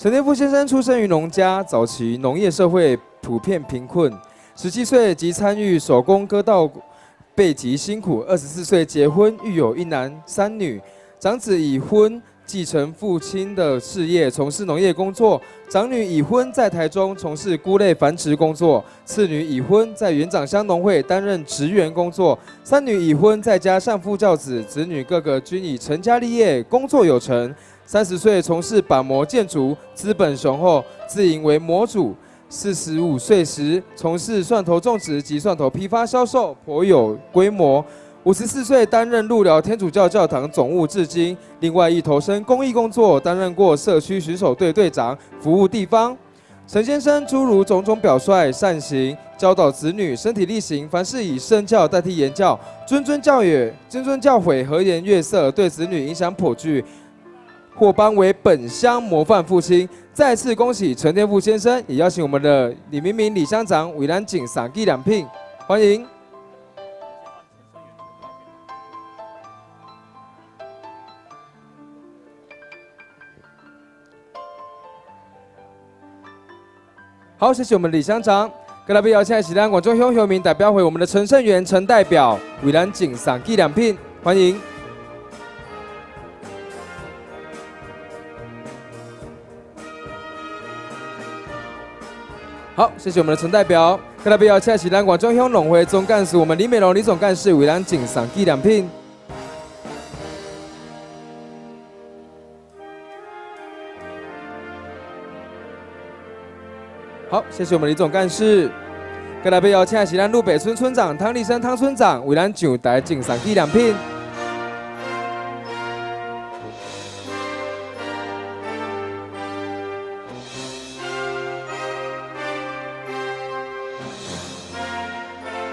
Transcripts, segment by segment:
陈天富先生出生于农家，早期农业社会普遍贫困，十七岁即参与手工割稻，备极辛苦。二十四岁结婚，育有一男三女。长子已婚，继承父亲的事业，从事农业工作；长女已婚，在台中从事菇类繁殖工作；次女已婚，在园长乡农会担任职员工作；三女已婚，在家相夫教子，子女个个均已成家立业，工作有成。三十岁从事板模建筑，资本雄厚，自营为模主。四十五岁时从事蒜头种植及蒜头批发销售，颇有规模。五十四岁担任路寮天主教教堂总务至今，另外亦投身公益工作，担任过社区巡守队队长，服务地方。陈先生诸如种种表率善行，教导子女身体力行，凡事以身教代替言教，谆谆教也、谆谆教诲，和颜悦色，对子女影响颇巨。获颁为本乡模范父亲，再次恭喜陈天富先生，也邀请我们的李明明李乡长、韦兰景赏地两聘，欢迎。好，谢谢我们李乡长。各位邀请其他广州乡乡民代表会，我们的陈胜元陈代表、韦兰景赏地两聘，欢迎。好，谢谢我们的陈代表。各位不要请起南广中乡农会总干事我们李美龙李总干事为咱敬上纪念品。好，谢谢我们李总干事。各位不要请起南路北村村长汤立生汤村长为咱上台敬上纪念品。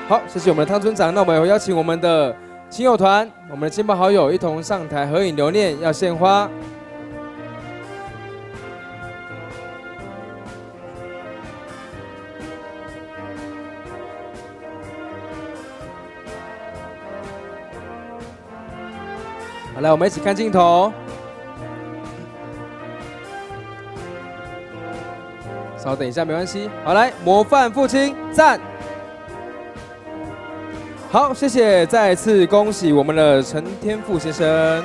好，谢谢我们的汤村长。那我们会邀请我们的亲友团、我们的亲朋好友一同上台合影留念，要献花。好，来，我们一起看镜头。稍等一下，没关系。好，来，模范父亲，赞。好，谢谢，再次恭喜我们的陈天富先生。